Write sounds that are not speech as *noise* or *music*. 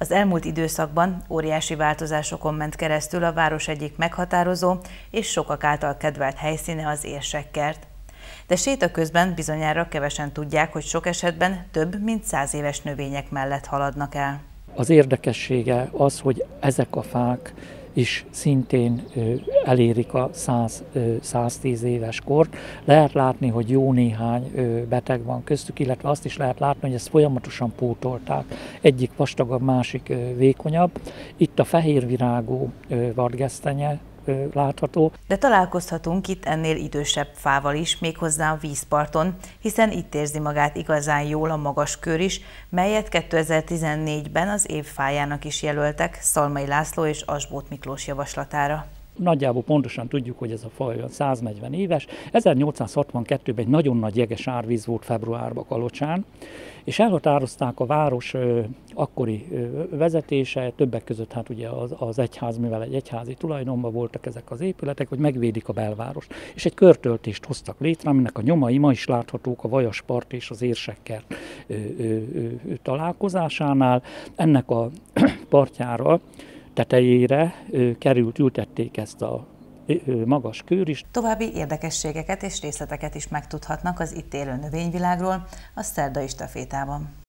Az elmúlt időszakban óriási változásokon ment keresztül a város egyik meghatározó és sokak által kedvelt helyszíne az érsekkert. De séta közben bizonyára kevesen tudják, hogy sok esetben több mint száz éves növények mellett haladnak el. Az érdekessége az, hogy ezek a fák is szintén elérik a 100-110 éves kort. Lehet látni, hogy jó néhány beteg van köztük, illetve azt is lehet látni, hogy ezt folyamatosan pótolták. Egyik vastagabb, másik vékonyabb. Itt a fehérvirágú vadgesztenye látható. De találkozhatunk itt ennél idősebb fával is, méghozzá a vízparton, hiszen itt érzi magát igazán jól a magas kör is, melyet 2014-ben az év fájának is jelöltek Szalmai László és Asbót Miklós javaslatára nagyjából pontosan tudjuk, hogy ez a faj 140 éves. 1862-ben egy nagyon nagy jeges árvíz volt februárban Kalocsán, és elhatározták a város akkori vezetése, többek között hát ugye az, az egyház, mivel egy egyházi tulajdonban voltak ezek az épületek, hogy megvédik a belvárost. És egy körtöltést hoztak létre, aminek a nyomai ma is láthatók a Vajaspart és az Érsekker találkozásánál. Ennek a *clears throat* partjára tetejére került, ültették ezt a magas kőr is. További érdekességeket és részleteket is megtudhatnak az itt élő növényvilágról a szerdai stafétában.